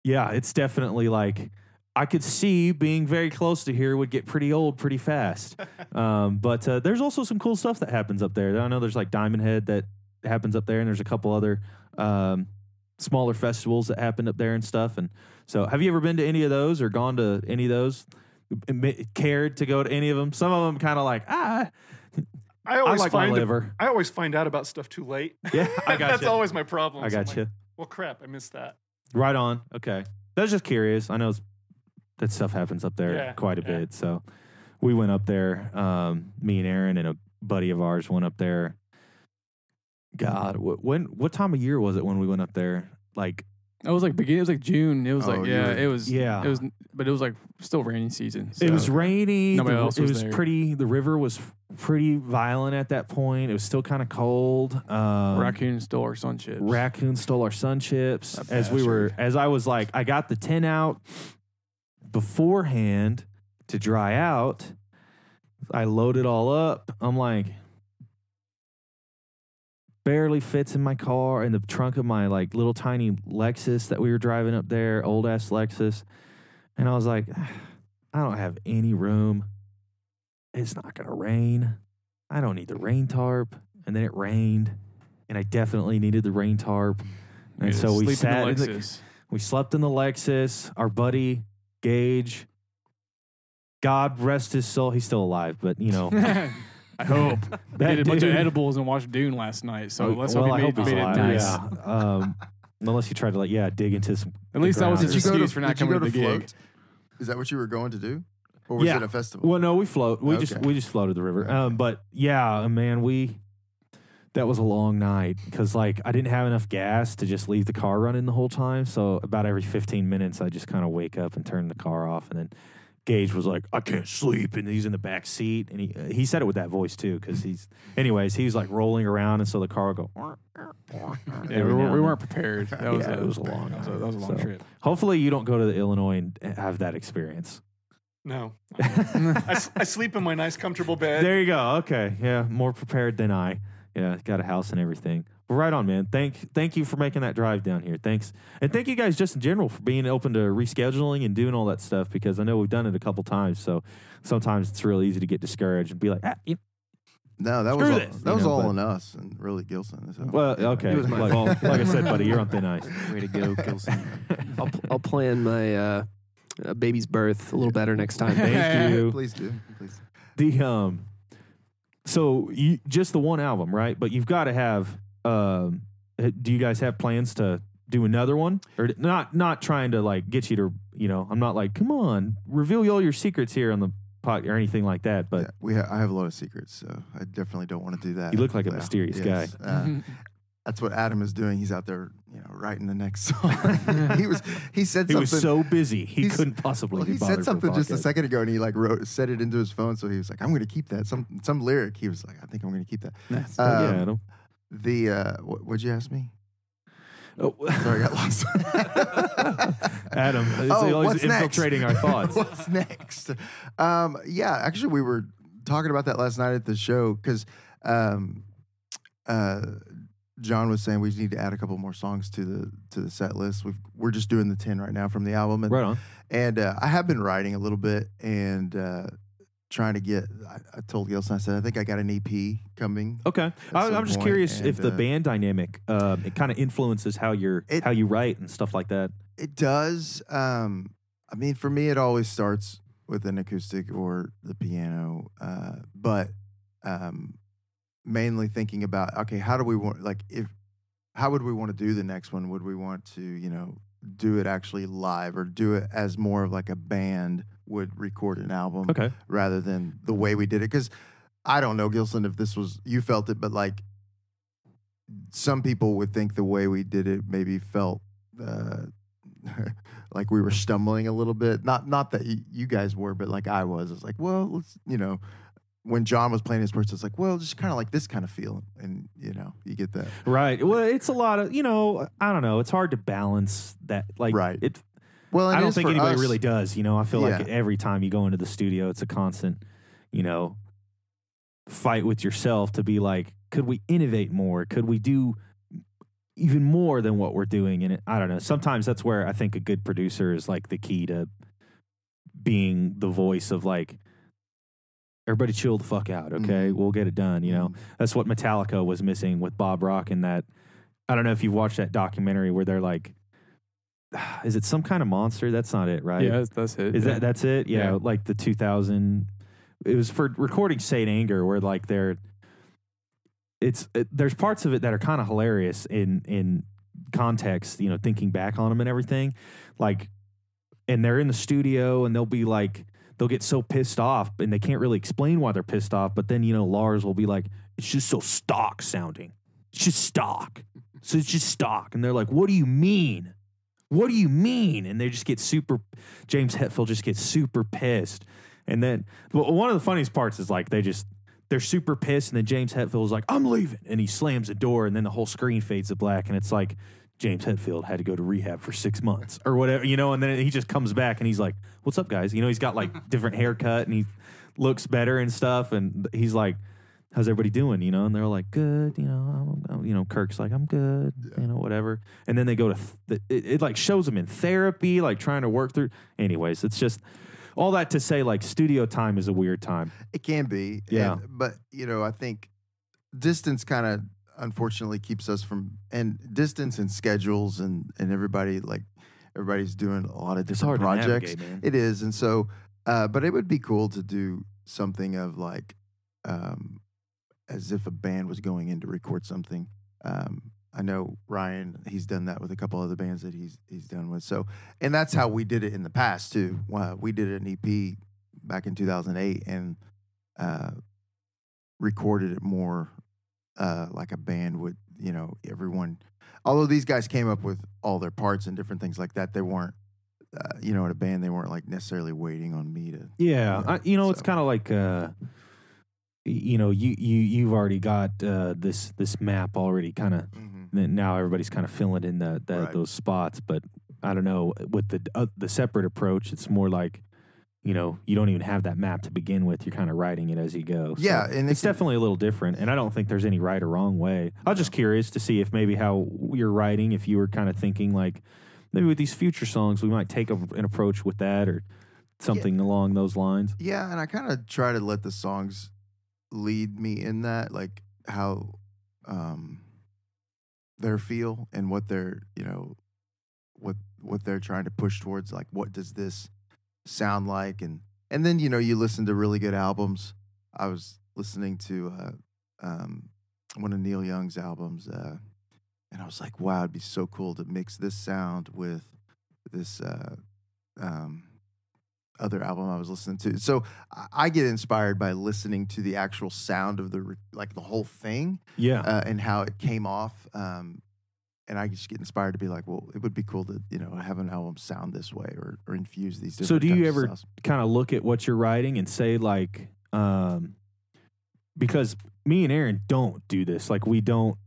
yeah, it's definitely like I could see being very close to here would get pretty old pretty fast. <laughs> um, but uh, there's also some cool stuff that happens up there. I know there's like Diamond Head that happens up there, and there's a couple other um, smaller festivals that happen up there and stuff. And so, have you ever been to any of those or gone to any of those? Cared to go to any of them? Some of them kind of like ah,
I
I
always
like my
find
liver.
I always find out about stuff too late.
Yeah, I <laughs> got
That's
you.
always my problem.
I
So
got
like,
you.
Well, crap, I missed that.
Right on. Okay. I was just curious. I know that stuff happens up there
Yeah,
quite a
yeah.
bit. So we went up there. Um, me and Aaron and a buddy of ours went up there. God, wh- when what time of year was it when we went up there? Like,
It was like beginning. It was like June. It was
Oh,
like
you
yeah.
were-
It was
Yeah.
It was, but it was like still rainy season.
it was
so-
rainy.
Nobody
the-
else
it
was
was
there.
pretty. The river was pretty violent at that point. It was still kind of cold. Um,
raccoon stole our sun chips.
Raccoon stole our sun chips
That
as we were as I was like I got the tin out beforehand to dry out. I load it all up. I'm like barely fits in my car in the trunk of my like little tiny Lexus that we were driving up there, old ass Lexus. And I was like, ah, I don't have any room. It's not gonna rain. I don't need the rain tarp. And then it rained, and I definitely needed the rain tarp. And
Yeah,
so we sat
in
in
the
the, we slept in the Lexus. Our buddy Gage, God rest his soul, he's still alive, but you know <laughs>
I hope. <laughs>
that
I did a bunch of
dude-
edibles and watched Dune last night, so
Oh,
let's
well,
hope he made,
he's
made it
alive.
nice.
Yeah. Um, <laughs> unless you tried to like, yeah, dig into some.
At least that was
ground
his
Did you go
excuse
to,
for not
did you
coming
go
to
to
the gig.
float? Is that what you were going to do, or was
Yeah.
it a festival?
Well, no, we float. We just
Okay.
we just floated the river. Um, but yeah, man, we that was a long night because like I didn't have enough gas to just leave the car running the whole time. So about every 15 minutes, I just kind of wake up and turn the car off, and then Gage was like, "I can't sleep," and he's in the back seat, and he uh, he said it with that voice too because he's anyways he's like rolling around, and so the car would go.
Yeah,
every
we,
now
were,
and
we
then.
weren't prepared. That was,
Yeah,
a,
it was a long
that was a, that was a long
so.
trip.
Hopefully, you don't go to the Illinois and have that experience.
No. <laughs> I, s- I sleep in my nice, comfortable bed.
There you go. Okay. Yeah. More prepared than I. Yeah. Got a house and everything. Well, right on, man. Thank thank you for making that drive down here. Thanks. And thank you guys just in general for being open to rescheduling and doing all that stuff because I know we've done it a couple times. So sometimes it's real easy to get discouraged and be like, ah, you
no, that was all,
this,
that
you
was
know,
all
but-
on us and really Gilson. So.
well, okay.
Was my
like,
fault.
like I said, buddy, you're on thin ice. <laughs>
Way to go, Gilson. <laughs>
I'll, pl- I'll plan my uh, uh, baby's birth a little better next time.
Thank <laughs> you.
please do, please.
The um, so you just the one album, right? But you've got to have. Um, do you guys have plans to do another one, or not? Not trying to like get you to, you know, I'm not like, come on, reveal all your secrets here on the pot or anything like that. But
yeah, we ha- I have a lot of secrets, so I definitely don't want to do that.
You look like a
Yeah,
mysterious
yes.
guy.
Uh, <laughs> that's what Adam is doing. He's out there, you know, writing the next <laughs> song. <laughs> he was he said something.
he
something.
was so busy he
he's-
couldn't possibly.
well, he
bothered
said
for
something just a second ago, and he like wrote said it into his phone. So he was like, "I'm going to keep that." Some some lyric. He was like, "I think I'm going to keep that."
Nice.
Um,
yeah, Adam.
The uh, what, what'd you ask me?
Oh,
Sorry, I got lost. <laughs>
Adam, it's
Oh,
always
what's next?
infiltrating our thoughts. <laughs>
What's next? Um, yeah, actually, we were talking about that last night at the show because um, uh, John was saying we need to add a couple more songs to the to the set list. We've, we're just doing the ten right now from the album, and
right on.
and uh, I have been writing a little bit and uh, trying to get. I, I told Gilson, I said I think I got an EP coming.
Okay, I, I'm just curious if the
uh,
band dynamic um, it kind of influences how you're
It-
how you write and stuff like that.
It does. Um, I mean, for me, it always starts with an acoustic or the piano, uh, but um, mainly thinking about okay, how do we want like if how would we want to do the next one? Would we want to you know do it actually live or do it as more of like a band would record an album
Okay,
rather than the way we did it? Because I don't know, Gilson, if this was you felt it, but like some people would think the way we did it maybe felt uh, <laughs> like we were stumbling a little bit. Not not that you guys were, but like I was. It's like, well, let's you know. When John was playing his parts, it's like, well, just kind of like this kind of feel, and you know, you get that.
right. Well, it's a lot of you know. I don't know. It's hard to balance that. Like,
Right.
It.
Well,
I don't think anybody
us-
really does. You know, I feel like every time you go into the studio, it's a constant, you know, fight with yourself to be like, could we innovate more? Could we do even more than what we're doing? And it, I don't know. Sometimes that's where I think a good producer is like the key to being the voice of like, everybody chill the fuck out. Okay,
Mhm.
we'll get it done. You know,
Mhm.
that's what Metallica was missing with Bob Rock in that. I don't know if you've watched that documentary where they're like, <sighs> is it some kind of monster? That's not it, right?
Yeah, that's, that's it.
Is
yeah.
that that's it? Yeah,
Yeah.
like the 2000. It was for recording Saint Anger, where like they're. It's it, there's parts of it that are kind of hilarious in in context, you know, thinking back on them and everything, like, and they're in the studio and they'll be like, they'll get so pissed off and they can't really explain why they're pissed off, but then you know Lars will be like, it's just so stock sounding, it's just stock, so it's just stock, and they're like, what do you mean? What do you mean? And they just get super. James Hetfield just gets super pissed, and then well, one of the funniest parts is like they just they're super pissed, and then James Hetfield is like, "I'm leaving," and he slams the door, and then the whole screen fades to black, and it's like James Hetfield had to go to rehab for six months or whatever, you know, and then he just comes back and he's like, "What's up, guys?" You know, he's got like different haircut and he looks better and stuff, and he's like. How's everybody doing? You know, and they're like, good. You know, I'm, I'm- you know, Kirk's like, I'm good. You know, whatever. And then they go to th- it, it like shows them in therapy, like trying to work through. Anyways, it's just all that to say, like studio time is a weird time.
It can be.
Yeah.
and- but, you know, I think distance kind of unfortunately keeps us from, and distance and schedules and, and everybody, like, everybody's doing a lot of
It's
different
hard to
projects.
navigate, man.
It is. And so, uh, but it would be cool to do something of like, um, as if a band was going in to record something. Um, I know Ryan, he's done that with a couple other bands that he's he's done with. So, and that's how we did it in the past too. Uh, we did an EP back in 2008 and uh, recorded it more uh, like a band would. You know, everyone. Although these guys came up with all their parts and different things like that, they weren't. Uh, you know, in a band, they weren't like necessarily waiting on me to.
Yeah,
Yeah,
I, you know, it's kind of like uh, you know, you you you've already got uh, this this map already kind of. Now everybody's kind of filling in the, the
Right.
those spots, but I don't know with the uh, the separate approach. It's more like you know you don't even have that map to begin with. You're kind of writing it as you go. So
Yeah, and it
it's definitely a little different. And I don't think there's any right or wrong way. I was just curious to see if maybe how you're writing, if you were kind of thinking like maybe with these future songs we might take a, an approach with that or something along those lines.
Yeah, and I kind of try to let the songs lead me in that, like how um their feel and what they're, you know, what what they're trying to push towards. Like, what does this sound like? And and then you know you listen to really good albums. I was listening to uh, um, one of Neil Young's albums, uh, and I was like, wow, it'd be so cool to mix this sound with this. Uh, um, other album I was listening to. So I- get inspired by listening to the actual sound of the like the whole thing
Yeah.
uh, and how it came off. Um, and I just get inspired to be like, well, it would be cool to you know have an album sound this way or or infuse these.
So do you ever kind of look at what you're writing and say like um because me and Aaron don't do this like we don't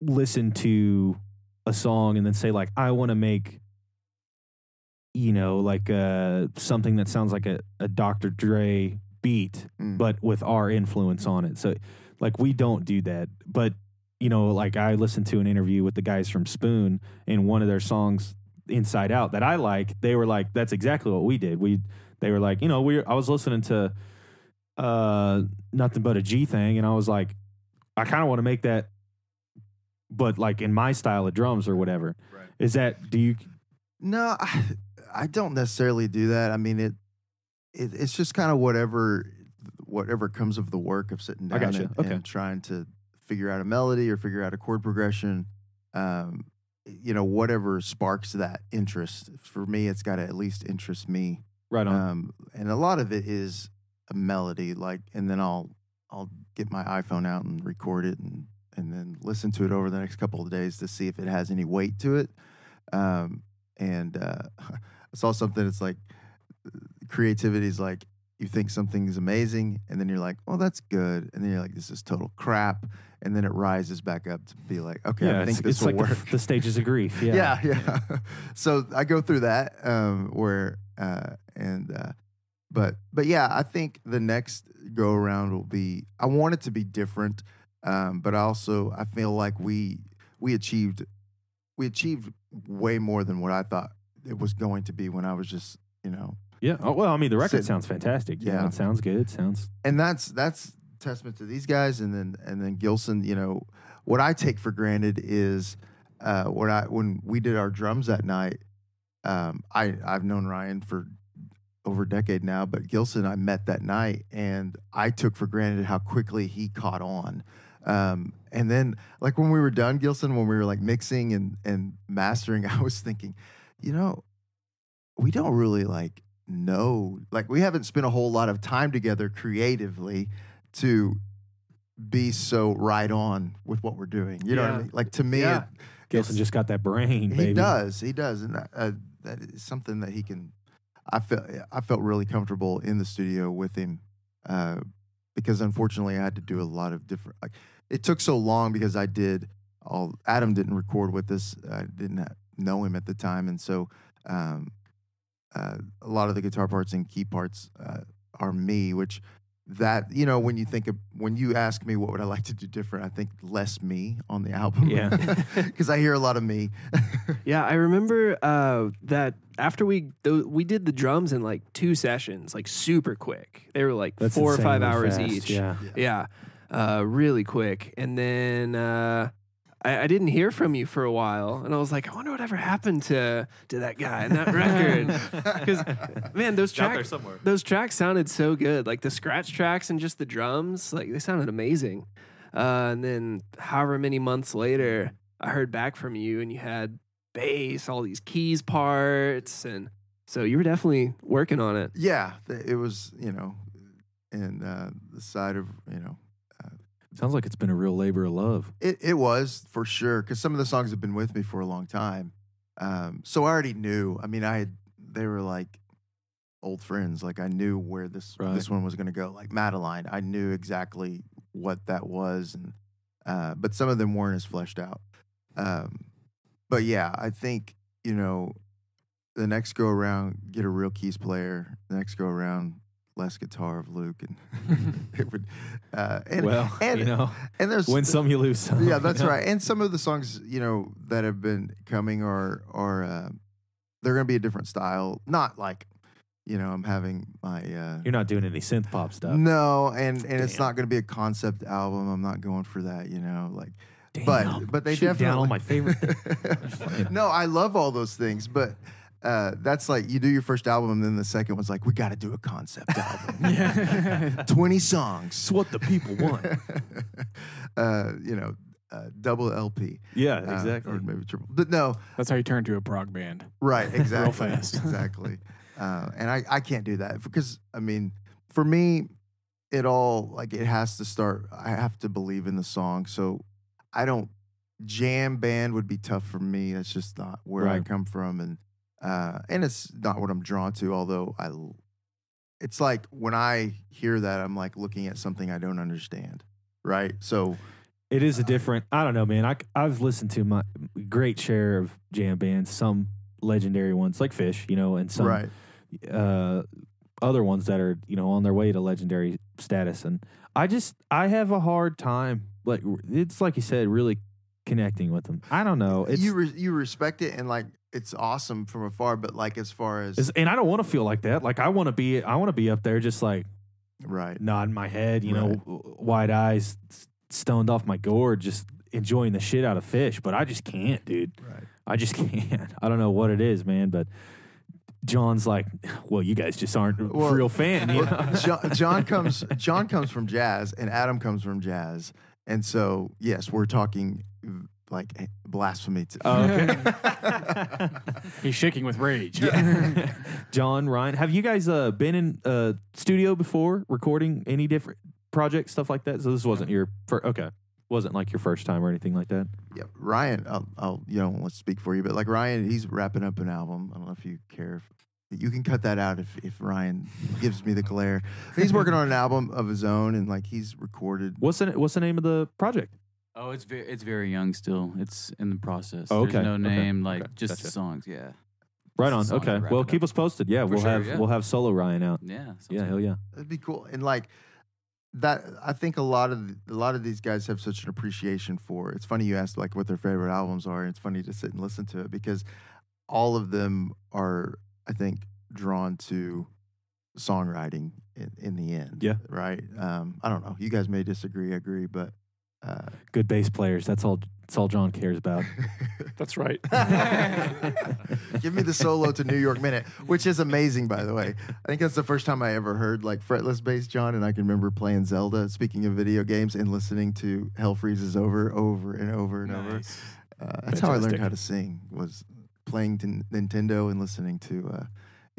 listen to a song and then say like I want to make you know like uh something that sounds like a, a Dr. Dre beat
Mm.
but with our influence on it so like we don't do that but you know like I listened to an interview with the guys from Spoon and one of their songs Inside Out that I like they were like that's exactly what we did we they were like you know we I was listening to uh nothing but a G thing and I was like I kind of want to make that but like in my style of drums or whatever
Right.
is that do you
No, I, I don't necessarily do that. I mean, it, it it's just kind of whatever whatever comes of the work of sitting down
gotcha.
and,
Okay.
and trying to figure out a melody or figure out a chord progression. Um, you know, whatever sparks that interest. For me, it's got to at least interest me.
right on
Um, and a lot of it is a melody, like, and then I'll I'll get my iPhone out and record it and and then listen to it over the next couple of days to see if it has any weight to it. Um, and uh, <laughs> saw something. It's like creativity is like you think something's amazing, and then you're like, "Oh, that's good," and then you're like, "This is total crap," and then it rises back up to be like, "Okay,
yeah
I think
it's,
this will
like
work."
the, the stages of grief <laughs> yeah
yeah, yeah. <laughs> so I go through that um, where uh, and uh, but but yeah, I think the next go around will be. I want it to be different, um, but also I feel like we we achieved we achieved way more than what I thought it was going to be when I was just you know
Yeah. Oh, well, I mean, the record
Sit-
sounds fantastic. Yeah. It sounds good. Sounds.
and that's that's testament to these guys and then and then Gilson you know what I take for granted is uh what I when we did our drums that night um I I've known Ryan for over a decade now but Gilson I met that night and I took for granted how quickly he caught on um and then like when we were done Gilson when we were like mixing and and mastering <laughs> I was thinking you know we don't really like know like we haven't spent a whole lot of time together creatively to be so right on with what we're doing you know what i mean like to me
Yeah.
it-
Gilson just got that brain,
he
baby.
does he does and that, uh, that is something that he can i felt i felt really comfortable in the studio with him uh, because unfortunately i had to do a lot of different like it took so long because i did all adam didn't record with us i didn't know him at the time and so um, uh, a lot of the guitar parts and key parts uh, are me which that you know when you think of when you ask me what would I like to do different, I think less me on the <laughs> album.
Yeah. <laughs>
because I hear a lot of me. <laughs>
Yeah, I remember uh, that after we th- we did the drums in like two sessions, like super quick. They were like
That's
four or five hours
fast,
each.
Yeah.
yeah, uh, really quick. And then uh, I, I didn't hear from you for a while, and I was like, I wonder whatever happened to to that guy and that record. <laughs> Because man, those
It's out there
tracks those tracks sounded so good. Like the scratch tracks and just the drums, like they sounded amazing. Uh, and then however many months later, I heard back from you, and you had bass, all these keys parts, and so you were definitely working on it.
yeah, it was you know, and uh, the side of you know
Sounds like it's been a real labor of love.
It it was for sure because some of the songs have been with me for a long time, um, so I already knew. I mean, I had they were like old friends. Like I knew where this
Right.
this one was going to go. Like Madeline, I knew exactly what that was, and uh, but some of them weren't as fleshed out. Um, but yeah, I think you know the next go around, get a real keys player. The next go around, less guitar of Luke, and <laughs> <laughs> it would. Uh, and,
well,
and,
you know,
and there's
win some, you lose some.
yeah,
you
that's
know?
right. And some of the songs, you know, that have been coming are are uh, they're going to be a different style. Not like, you know, I'm having my uh,
You're not doing any synth pop stuff.
no, and and it's not going to be a concept album. I'm not going for that. You know, like,
Damn.
but but they
Shoot
definitely
down all my favorite. <laughs>
no, I love all those things, but. Uh, that's like you do your first album, and then the second one's like, we got to do a concept <laughs> album.
Yeah. <laughs>
20 songs.
It's what the people want. <laughs>
uh, you know, uh, double LP.
Yeah,
uh,
exactly.
or maybe triple. But no,
That's how you turn to a prog band.
Right, exactly.
Real fast.
exactly. Uh, and I, I can't do that because, I mean, for me, it all, like, it has to start, I have to believe in the song. So I don't, jam band would be tough for me. That's just not where I come from. And, uh, and it's not what I'm drawn to, although I, it's like when I hear that, I'm like looking at something I don't understand. Right. So,
It is a different. I don't know, man. I I've listened to my great share of jam bands, some legendary ones like Phish, you know, and some
right.
uh, other ones that are you know on their way to legendary status. And I just I have a hard time. Like it's like you said, really connecting with them. I don't know. It's,
you, re- you respect it and like, it's awesome from afar, but like as far as
and I don't want to feel like that. Like I want to be I want to be up there just like
right,
nodding my head, you
Right.
know, wide eyes, stoned off my gourd, just enjoying the shit out of Phish. But I just can't, dude.
right.
I just <laughs> can't. I don't know what it is, man. But John's like, <sighs> well, you guys just aren't a
Well-
real fan. You know?
John, <laughs> John comes John comes from jazz and Adam comes from jazz. And so, yes, we're talking like eh, blasphemy. To,
Oh, okay. <laughs>
He's shaking with rage. <laughs>
John, Ryan, have you guys uh, been in uh, studio before recording any different projects, stuff like that? So this wasn't your first. Okay, wasn't like your first time or anything like that.
yeah, Ryan, I'll, I'll you know let's speak for you, but like Ryan, he's wrapping up an album. I don't know if you care. If, you can cut that out if if Ryan gives me the glare. He's working on an album of his own, and like he's recorded.
What's the What's the name of the project?
Oh, it's very it's very young still. It's in the process.
Oh, okay,
There's no
okay,
name, like
okay,
just
gotcha.
the songs. Yeah,
Right on.
the
Okay. Well, keep
up.
us posted. Yeah,
For
we'll
sure,
have
yeah.
we'll have solo Ryan out.
yeah,
Yeah,
good.
hell yeah.
That'd be cool. And like that, I think a lot of the- a lot of these guys have such an appreciation for. It's funny you asked like what their favorite albums are. It's funny to sit and listen to it because all of them are, I think, drawn to songwriting in, in the end.
Yeah.
Right. Um, I don't know. You guys may disagree, agree, but. Uh,
Good bass players. That's all. That's all John cares about. <laughs>
That's right. <laughs>
Give me the solo to New York Minute, which is amazing, by the way. I think that's the first time I ever heard like fretless bass, John, and I can remember playing Zelda. Speaking of video games, and listening to Hell Freezes Over, over and over and over. Uh, that's how I learned how to sing. Was playing to Nintendo and listening to uh,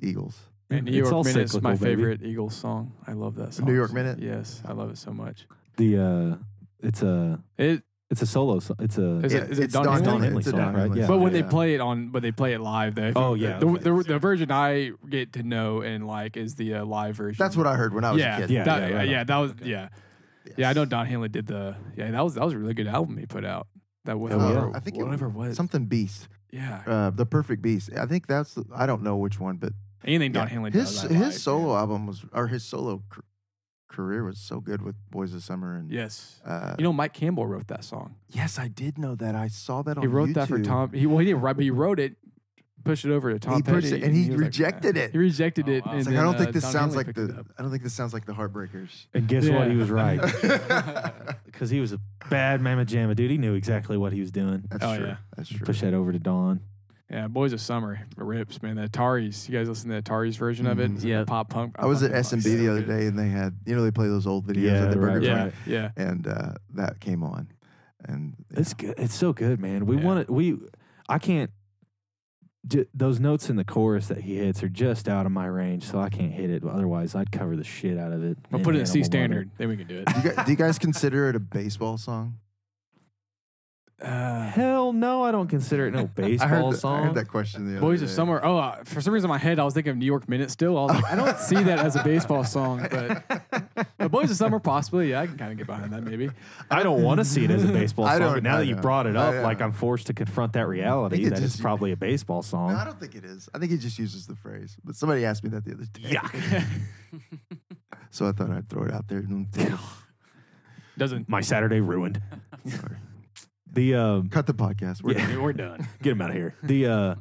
Eagles.
And New
It's
York
all
is my
baby.
favorite Eagles song. I love that song.
New York Minute?
Yes, I love it so much.
The uh, it's a
It,
it's a solo. So, it's a
Is it- is it
it's
Don
Don,
Henley?
Henley.
Henley
It's a
song,
Don
right? Yeah.
but
song,
when they play it on, but they play it live. Though.
Oh, yeah.
the, the, the version I get to know and like is the uh, live version.
That's what I heard when I was
yeah,
a kid.
Yeah,
that,
yeah,
yeah,
right
that
on.
was yeah, yeah. I know Don Henley did the yeah. That was that was a really good album he put out. That was whatever,
I think
whatever it was.
Something Beast,
yeah,
uh, the Perfect Beast. I think that's. The, I don't know which one, but
anything Don
yeah.
Henley
his
does.
His
like,
solo
yeah.
album was or his solo cr- career was so good with Boys of Summer and
Yes.
Uh,
You know, Mike Campbell wrote that song.
yes, I did know that. I saw that on
He wrote that for Tom. He, well, he didn't write, but he wrote it, pushed it over to Tom
He pushed
Petty,
it, and he
was like,
rejected
"Nah."
it.
He rejected
Oh,
it. and
like
then,
I don't
uh,
think this
Don
sounds
Henley
like the. I don't think this sounds like the Heartbreakers.
And guess what? He was right <laughs> <laughs> because he was a bad mamma jamma dude. He knew exactly what he was doing.
Oh,
true.
yeah.
That's true.
Push that over to Don.
Yeah, Boys of Summer rips, man. The Ataris. You guys listen to the Ataris version of it?
Mhm.
It's like
Yeah.
a pop punk.
I was at
fucking
SMB
love it.
the other day, and they had you know they play those old videos
Yeah,
at the burger
right,
Yeah,
joint,
yeah.
and uh, that came on, and
It's good. It's so good, man. We
Yeah.
want it. We. I can't. j- those notes in the chorus that he hits are just out of my range, so I can't hit it. Otherwise, I'd cover the shit out of it.
I'll
in
put it in C standard. Then we can do it.
Do you, guys, do you guys consider it a baseball song?
Mother.
Uh,
Hell no, I don't consider it no <laughs>
I heard,
baseball
th- I heard that question the other
Boys
day.
of Summer. Oh, uh, for some reason in my head I was thinking of New York Minute still. I was like, I don't <laughs> see that as a baseball song, but, <laughs> but Boys of Summer possibly. Yeah, I can kind of get behind that maybe.
I don't want to see it as a baseball
I
song, but now
I
that you brought it
I
up,
know.
like I'm forced to confront that reality
it
that it's probably a baseball song.
No, I don't think it is. I think he just uses the phrase. But somebody asked me that the other day.
Yuck.
So I thought I'd throw it out there.
Doesn't.
My Saturday ruined.
Sorry.
The um,
Cut the podcast. We're
Yeah.
done.
We're done. <laughs>
get him out of here. The uh,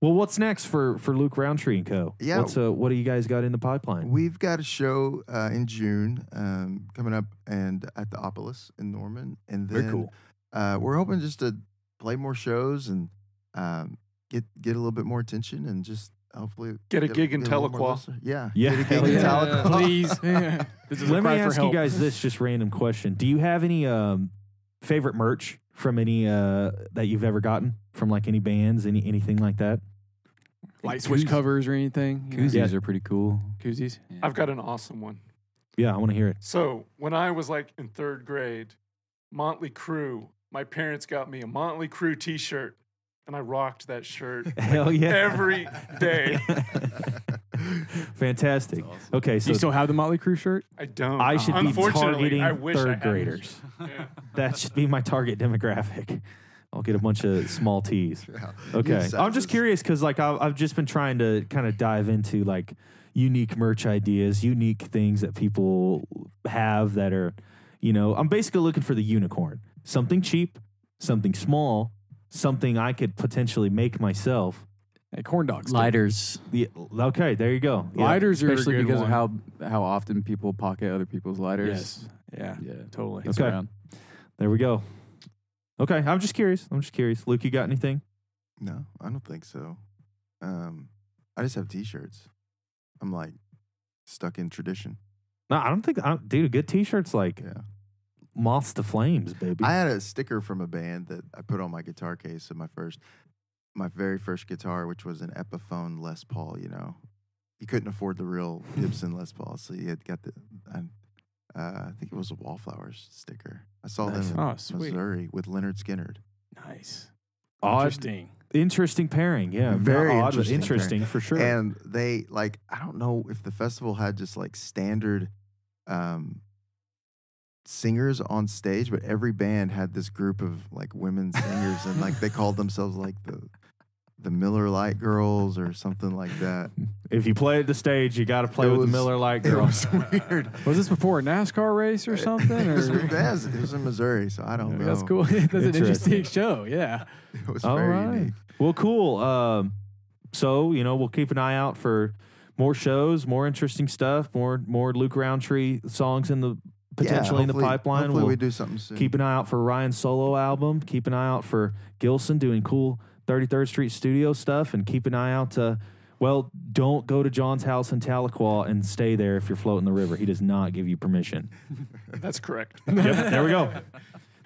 well, what's next for for Luke Rountree and Co?
Yeah.
What's uh, what do you guys got in the pipeline?
We've got a show uh, in June um, coming up and at the Opolis in Norman. And then
Very cool.
uh, we're hoping just to play more shows and um, get get a little bit more attention and just hopefully
Get a gig in
a little more
Tahlequah.
listener- Yeah,
Yeah,
get a
hell
gig in
yeah.
Tahlequah. <laughs>
Please. <laughs> this is a
Let me
cry for
ask you
help.
guys this just random question: Do you have any um, favorite merch from any uh, that you've ever gotten from like any bands, any anything like that?
Light switch
Koozie-
covers or anything. you know?
Koozies are pretty cool.
Koozies.
Yeah.
I've got an awesome one.
Yeah, I want to hear it.
So when I was like in third grade, Motley Crue, my parents got me a Motley Crue T-shirt, and I rocked that shirt <laughs>
Hell yeah!
every day. <laughs> <laughs> <laughs>
Fantastic. Okay, so
you still have the Motley Crue shirt?
I don't.
I should be
Unfortunately,
targeting
I wish
third
had
graders.
Yeah.
that should be my target demographic. I'll get a bunch of small tees. <laughs>
Yeah.
Okay.
Youth
I'm just curious because like I've, I've just been trying to kind of dive into like unique merch ideas, unique things that people have that are, you know, I'm basically looking for the unicorn. Something cheap, something small, something I could potentially make myself.
Hey, corn dogs.
Lighters,
The, okay, there you go. Yeah.
Lighters are a
especially
good
because
one.
of how how often people pocket other people's lighters.
Yes. Yeah.
Yeah,
Totally.
Gets
Okay.
around.
There we go. Okay, I'm just curious. I'm just curious. Luke, you got anything?
No, I don't think so. Um, I just have T-shirts. I'm like stuck in tradition.
No, I don't think. I, dude, a good T-shirt's like
Yeah.
moths to flames, baby.
I had a sticker from a band that I put on my guitar case of my first, my very first guitar, which was an Epiphone Les Paul. You know, you couldn't afford the real <laughs> Gibson Les Paul, so you had got the. I, uh, I think it was a Wallflowers sticker. I saw
Nice.
them in
Oh, sweet.
Missouri with Lynyrd Skynyrd.
Nice.
Odd-
Interesting.
Interesting pairing, yeah.
Very
odd, but
interesting
interesting for sure.
And they like I don't know if the festival had just like standard um singers on stage, but every band had this group of like women singers and like they called themselves like the the Miller Lite Girls or something like that. <laughs>
if you play at the stage, you got to play
It
with
was-
the Miller Lite
It
Girls.
was weird. <laughs>
Was this before a NASCAR race or something? <laughs>
It was,
or-
it was- it was in Missouri, so I don't know.
That's cool. That's an
Interesting.
interesting show. Yeah.
It was
All
very
right.
unique.
Well, cool. Um, so you know, we'll keep an eye out for more shows, more interesting stuff, more more Luke Rountree songs in the potentially
yeah,
in the pipeline.
Hopefully,
We'll
we do something soon.
keep an eye out for Ryan's solo album. Keep an eye out for Gilson doing cool 33rd Street studio stuff, and keep an eye out to. Well, don't go to John's house in Tahlequah and stay there if you're floating the river. He does not give you permission. <laughs>
That's correct. <laughs>
yep, there we go.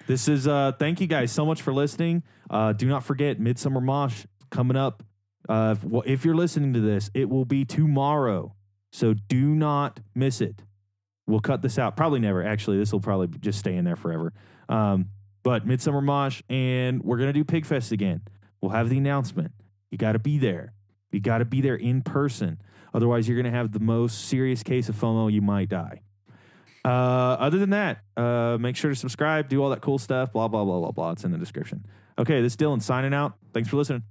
This is uh thank you guys so much for listening. Uh do not forget Midsummer Mosh coming up. Uh if, well, if you're listening to this, it will be tomorrow. So do not miss it. We'll cut this out. Probably never. Actually, this will probably just stay in there forever. Um but Midsummer Mosh and we're going to do Pigfest again. We'll have the announcement. You got to be there. You got to be there in person. Otherwise, you're going to have the most serious case of FOMO. You might die. Uh, other than that, uh, make sure to subscribe, do all that cool stuff, blah, blah, blah, blah, blah. It's in the description. Okay, this is Dylan signing out. Thanks for listening.